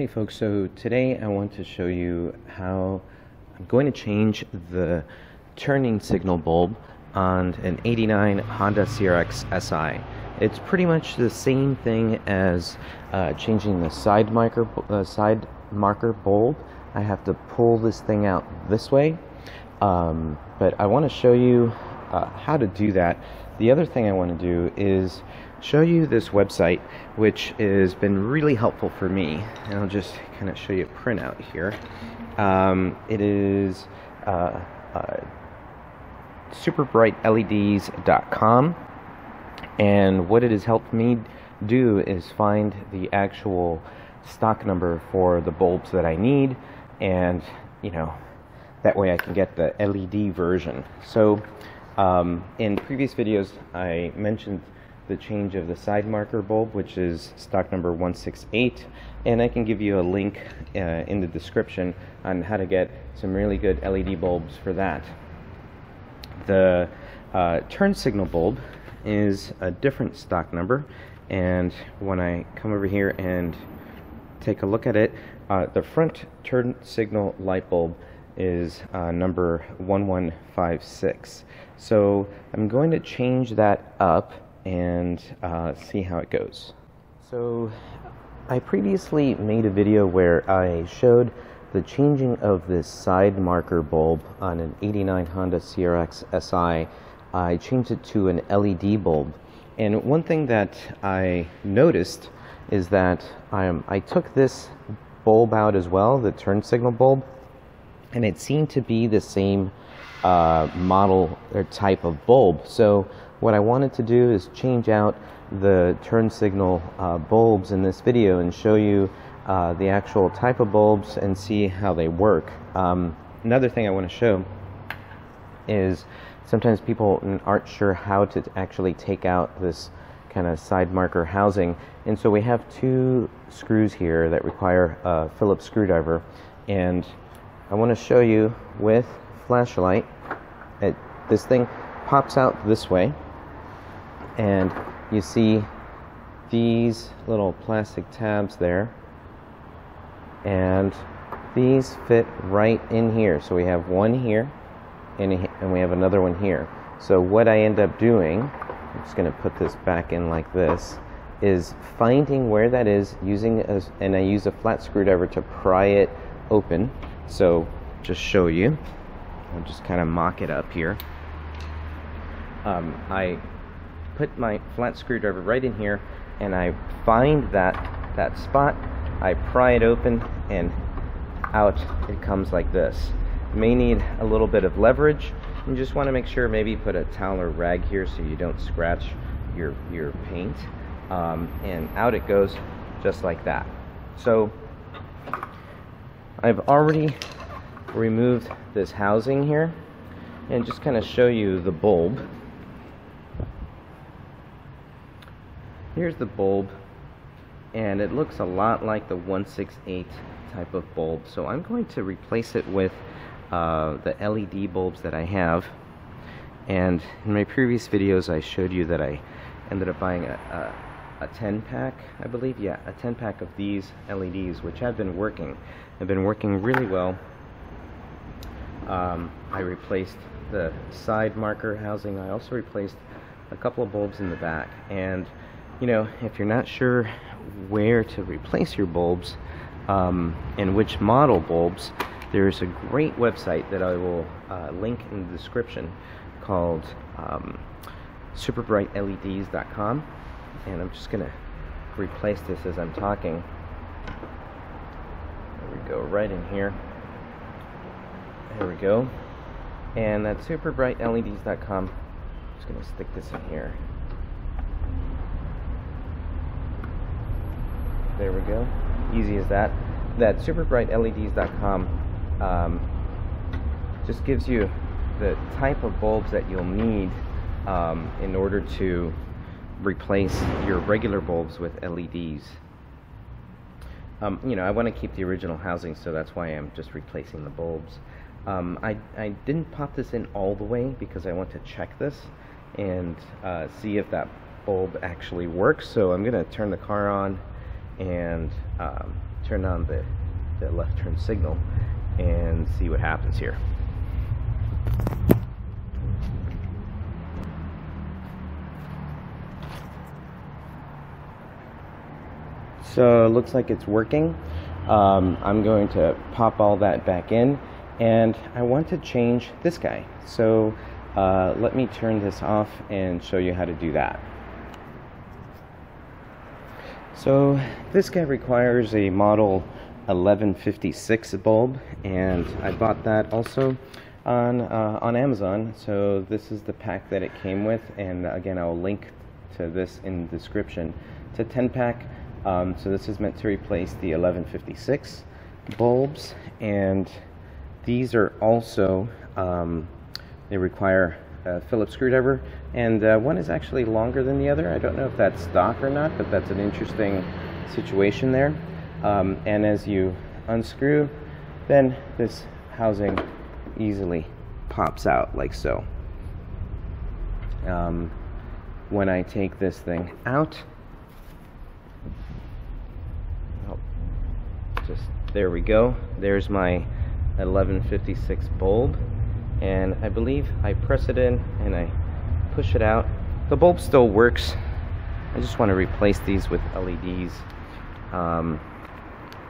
Hey folks, so today I want to show you how I'm going to change the turning signal bulb on an 89 Honda CRX SI. It's pretty much the same thing as uh, changing the side marker, uh, side marker bulb. I have to pull this thing out this way, um, but I want to show you uh, how to do that. The other thing I want to do is show you this website, which has been really helpful for me. And I'll just kind of show you a printout here. Um, it is uh, uh, superbrightleds.com. And what it has helped me do is find the actual stock number for the bulbs that I need. And, you know, that way I can get the LED version. So, um, in previous videos, I mentioned the change of the side marker bulb, which is stock number 168, and I can give you a link uh, in the description on how to get some really good LED bulbs for that. The uh, turn signal bulb is a different stock number, and when I come over here and take a look at it, uh, the front turn signal light bulb is uh, number 1156. So I'm going to change that up and uh, see how it goes. So I previously made a video where I showed the changing of this side marker bulb on an 89 Honda CRX SI. I changed it to an LED bulb. And one thing that I noticed is that I, I took this bulb out as well, the turn signal bulb, and it seemed to be the same uh, model or type of bulb. So what I wanted to do is change out the turn signal uh, bulbs in this video and show you uh, the actual type of bulbs and see how they work. Um, another thing I want to show is sometimes people aren't sure how to actually take out this kind of side marker housing. And so we have two screws here that require a Phillips screwdriver. And I want to show you with flashlight it, this thing pops out this way and you see these little plastic tabs there. And these fit right in here. So we have one here and, and we have another one here. So what I end up doing I'm just going to put this back in like this is finding where that is using a, and I use a flat screwdriver to pry it open. So just show you. I'll just kind of mock it up here. Um, I put my flat screwdriver right in here and I find that that spot I pry it open and out it comes like this. May need a little bit of leverage. You just want to make sure maybe put a towel or rag here so you don't scratch your your paint. Um, and out it goes just like that. So I've already removed this housing here and just kind of show you the bulb Here's the bulb and it looks a lot like the 168 type of bulb. So I'm going to replace it with uh, the LED bulbs that I have. And in my previous videos I showed you that I ended up buying a, a, a 10 pack I believe. Yeah a 10 pack of these LEDs which have been working. Have been working really well. Um, I replaced the side marker housing. I also replaced a couple of bulbs in the back. And you know, if you're not sure where to replace your bulbs um, and which model bulbs, there's a great website that I will uh, link in the description called um, superbrightleds.com and I'm just gonna replace this as I'm talking. There we go right in here. There we go. And that's superbrightleds.com I'm just gonna stick this in here There we go. Easy as that. That superbrightleds.com um, just gives you the type of bulbs that you'll need um, in order to replace your regular bulbs with LEDs. Um, you know, I want to keep the original housing, so that's why I'm just replacing the bulbs. Um, I, I didn't pop this in all the way because I want to check this and uh, see if that bulb actually works. So I'm going to turn the car on and um, turn on the, the left turn signal and see what happens here. So it looks like it's working. Um, I'm going to pop all that back in and I want to change this guy. So uh, let me turn this off and show you how to do that. So this guy requires a model 1156 bulb and I bought that also on uh, on Amazon. So this is the pack that it came with and again I'll link to this in the description. It's a 10 pack um, so this is meant to replace the 1156 bulbs and these are also um, they require a Phillips screwdriver and uh, one is actually longer than the other. I don't know if that's stock or not but that's an interesting situation there. Um, and as you unscrew then this housing easily pops out like so. Um, when I take this thing out oh, just there we go. There's my 1156 bulb and I believe I press it in and I push it out. The bulb still works. I just want to replace these with LEDs um,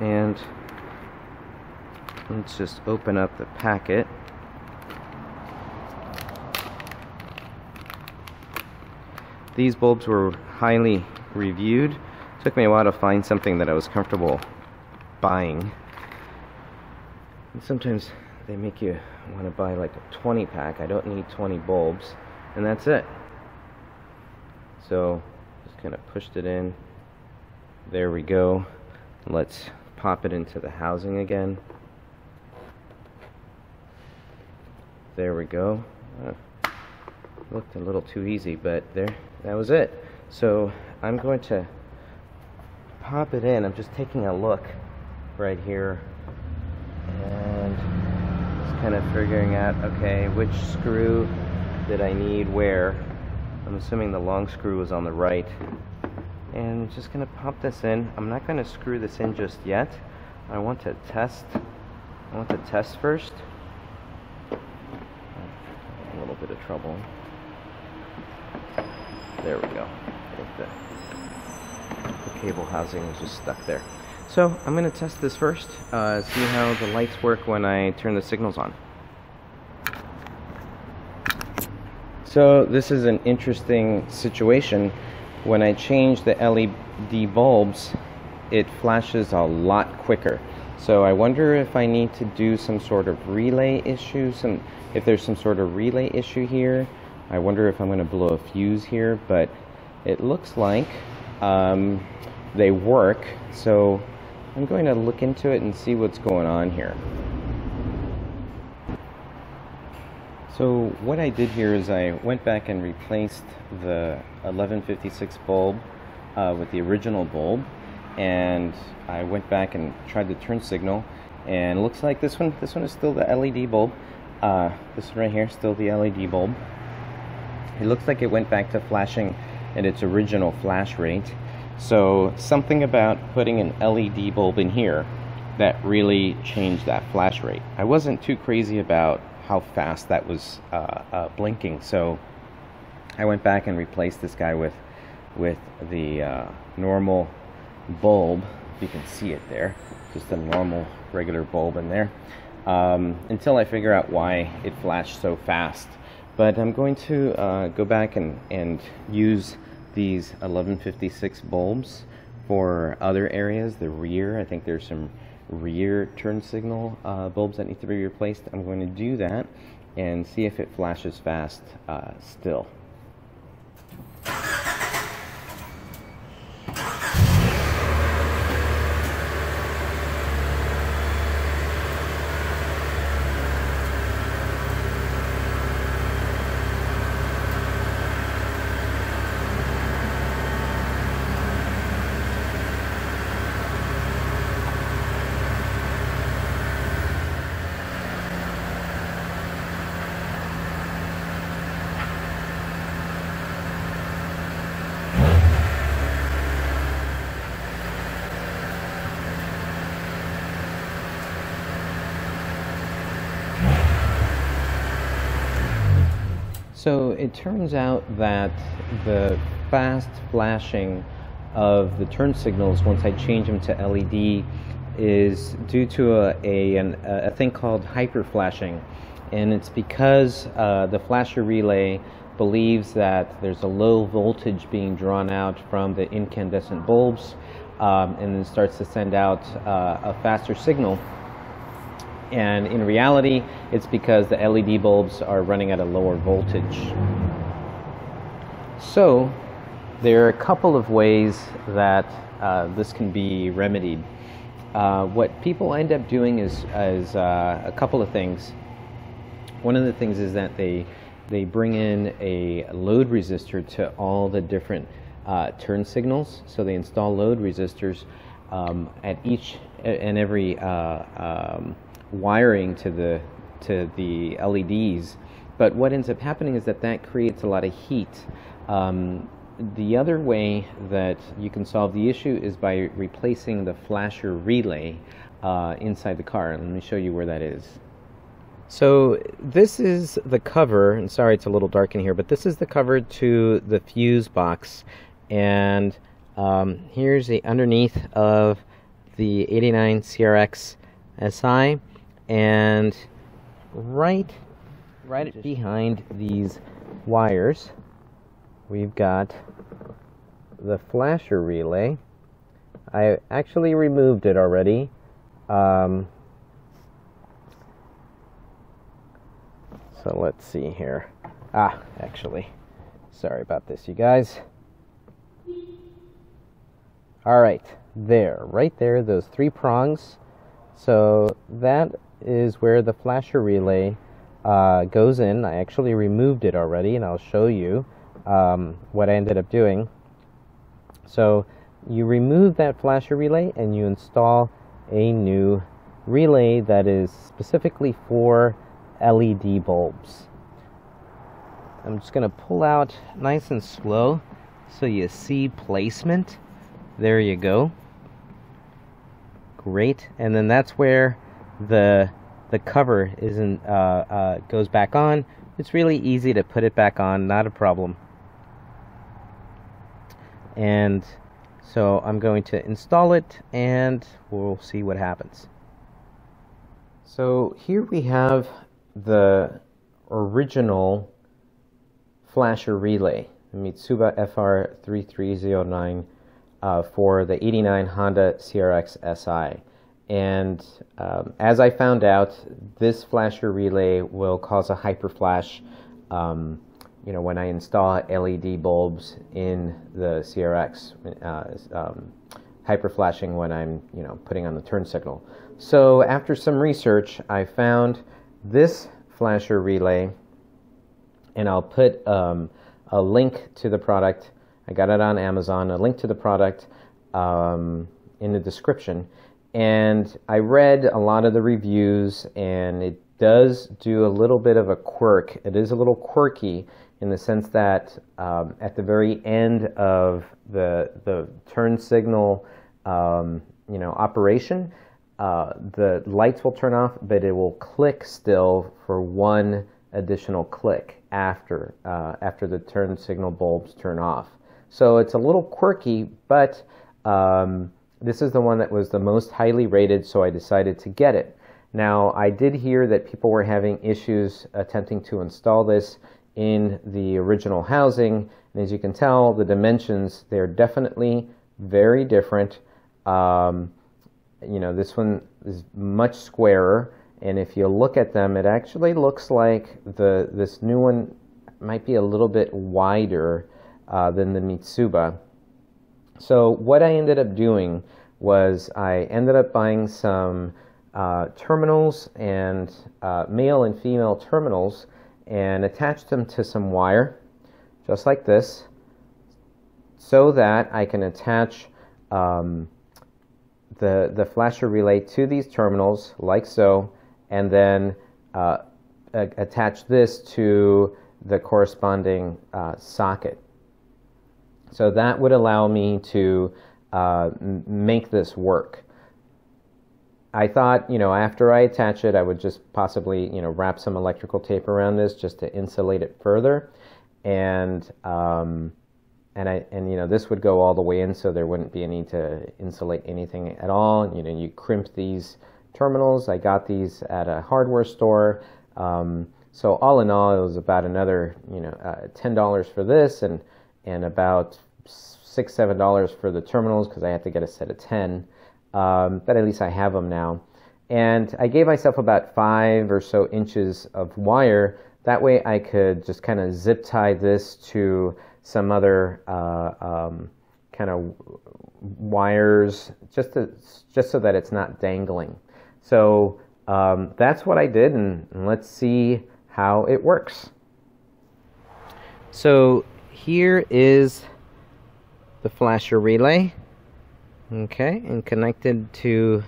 and let's just open up the packet. These bulbs were highly reviewed. Took me a while to find something that I was comfortable buying. And sometimes they make you want to buy like a 20 pack. I don't need 20 bulbs. And that's it. So just kind of pushed it in. There we go. Let's pop it into the housing again. There we go. Uh, looked a little too easy, but there, that was it. So I'm going to pop it in. I'm just taking a look right here and kind of figuring out okay which screw did I need where? I'm assuming the long screw was on the right. And just gonna pop this in. I'm not gonna screw this in just yet. I want to test I want to test first. A little bit of trouble. There we go. I think the, the cable housing was just stuck there so I'm going to test this first, uh, see how the lights work when I turn the signals on. So this is an interesting situation. When I change the LED bulbs, it flashes a lot quicker. So I wonder if I need to do some sort of relay issue, some if there's some sort of relay issue here. I wonder if I'm going to blow a fuse here, but it looks like um, they work. So I'm going to look into it and see what's going on here. So what I did here is I went back and replaced the 1156 bulb uh, with the original bulb and I went back and tried the turn signal and looks like this one this one is still the LED bulb uh, this one right here still the LED bulb it looks like it went back to flashing at its original flash rate so something about putting an LED bulb in here that really changed that flash rate. I wasn't too crazy about how fast that was uh, uh, blinking, so I went back and replaced this guy with with the uh, normal bulb. You can see it there, just a normal regular bulb in there. Um, until I figure out why it flashed so fast. But I'm going to uh, go back and, and use these 1156 bulbs for other areas, the rear. I think there's some rear turn signal uh, bulbs that need to be replaced. I'm going to do that and see if it flashes fast uh, still. So it turns out that the fast flashing of the turn signals once I change them to LED is due to a, a, an, a thing called hyper flashing. And it's because uh, the flasher relay believes that there's a low voltage being drawn out from the incandescent bulbs um, and then starts to send out uh, a faster signal. And in reality, it's because the LED bulbs are running at a lower voltage. So, there are a couple of ways that uh, this can be remedied. Uh, what people end up doing is, is uh, a couple of things. One of the things is that they they bring in a load resistor to all the different uh, turn signals. So they install load resistors um, at each and every uh, um, wiring to the to the LEDs. But what ends up happening is that that creates a lot of heat. Um, the other way that you can solve the issue is by replacing the flasher relay uh, inside the car. Let me show you where that is. So this is the cover, and sorry it's a little dark in here, but this is the cover to the fuse box. And um, here's the underneath of the 89 CRX SI. And right, right behind these wires, we've got the flasher relay. I actually removed it already. Um, so let's see here. Ah, actually, sorry about this, you guys. All right, there, right there, those three prongs. So that is where the flasher relay uh, goes in. I actually removed it already, and I'll show you um, what I ended up doing. So you remove that flasher relay and you install a new relay that is specifically for LED bulbs. I'm just going to pull out nice and slow so you see placement. There you go. Great. And then that's where the the cover isn't uh, uh, goes back on. It's really easy to put it back on, not a problem. And so I'm going to install it and we'll see what happens. So here we have the original flasher relay, the Mitsuba FR3309 uh, for the 89 Honda CRX SI. And um, as I found out, this flasher relay will cause a hyperflash um, you know, when I install LED bulbs in the CRX, uh, um, hyper flashing when I'm, you know, putting on the turn signal. So after some research, I found this flasher relay, and I'll put um, a link to the product. I got it on Amazon. A link to the product um, in the description. And I read a lot of the reviews, and it does do a little bit of a quirk. It is a little quirky in the sense that um, at the very end of the the turn signal, um, you know, operation, uh, the lights will turn off, but it will click still for one additional click after uh, after the turn signal bulbs turn off. So it's a little quirky, but um, this is the one that was the most highly rated, so I decided to get it. Now, I did hear that people were having issues attempting to install this in the original housing. And as you can tell, the dimensions, they're definitely very different. Um, you know, this one is much squarer. And if you look at them, it actually looks like the this new one might be a little bit wider uh, than the Mitsuba. So what I ended up doing was I ended up buying some uh, terminals and uh, male and female terminals and attached them to some wire, just like this, so that I can attach um, the, the flasher relay to these terminals, like so, and then uh, attach this to the corresponding uh, socket. So that would allow me to uh, make this work. I thought, you know, after I attach it, I would just possibly, you know, wrap some electrical tape around this just to insulate it further, and um, and I and you know this would go all the way in, so there wouldn't be any need to insulate anything at all. You know, you crimp these terminals. I got these at a hardware store. Um, so all in all, it was about another, you know, uh, ten dollars for this, and and about six seven dollars for the terminals because I had to get a set of ten. Um, but at least I have them now. And I gave myself about five or so inches of wire. That way I could just kind of zip tie this to some other uh, um, kind of wires, just to, just so that it's not dangling. So um, that's what I did, and, and let's see how it works. So here is the flasher relay. Okay, and connected to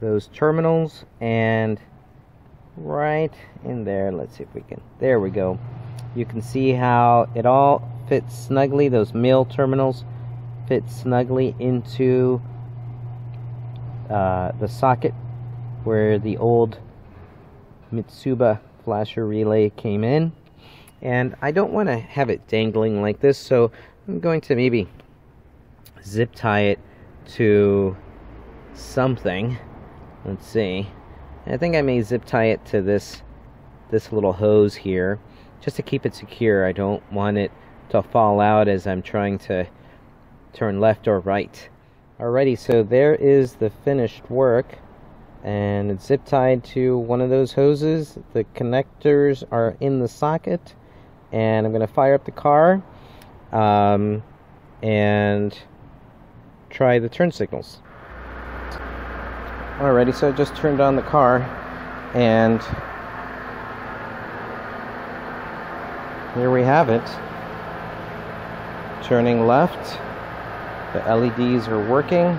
those terminals and right in there, let's see if we can, there we go. You can see how it all fits snugly, those male terminals fit snugly into uh, the socket where the old Mitsuba flasher relay came in. And I don't want to have it dangling like this, so I'm going to maybe zip tie it to something. Let's see. I think I may zip tie it to this this little hose here just to keep it secure. I don't want it to fall out as I'm trying to turn left or right. Alrighty, so there is the finished work and it's zip tied to one of those hoses. The connectors are in the socket and I'm going to fire up the car um, and try the turn signals. Alrighty, so I just turned on the car and here we have it. Turning left, the LEDs are working.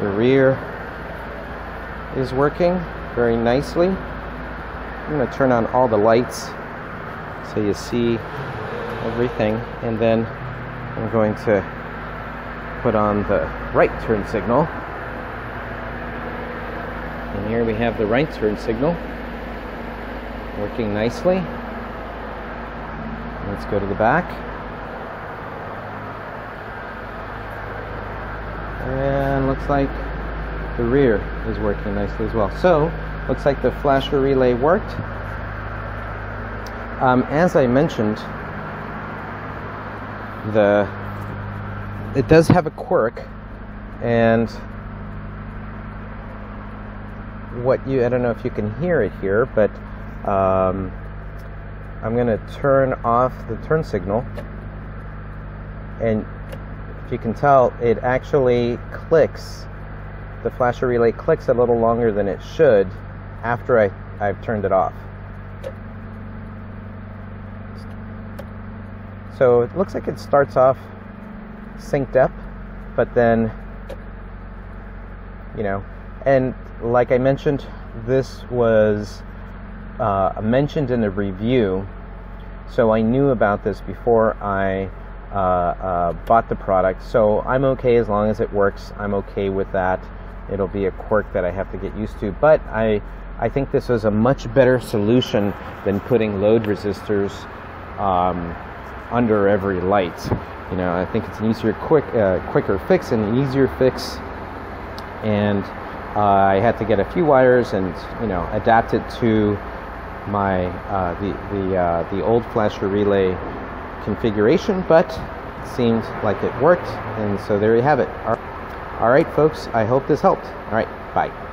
The rear is working very nicely. I'm going to turn on all the lights so you see everything and then I'm going to put on the right turn signal. And here we have the right turn signal working nicely. Let's go to the back. And looks like the rear is working nicely as well. So looks like the flasher relay worked. Um, as I mentioned the it does have a quirk and what you I don't know if you can hear it here but um, I'm gonna turn off the turn signal. And if you can tell it actually clicks. The flasher relay clicks a little longer than it should after I, I've turned it off So it looks like it starts off synced up, but then, you know, and like I mentioned, this was uh, mentioned in the review, so I knew about this before I uh, uh, bought the product. So I'm okay as long as it works. I'm okay with that. It'll be a quirk that I have to get used to, but I I think this was a much better solution than putting load resistors. Um, under every light. You know, I think it's an easier, quick, uh, quicker fix and an easier fix. And uh, I had to get a few wires and you know adapt it to my uh, the the uh, the old flasher relay configuration, but seemed like it worked, and so there you have it. All right, folks. I hope this helped. All right, bye.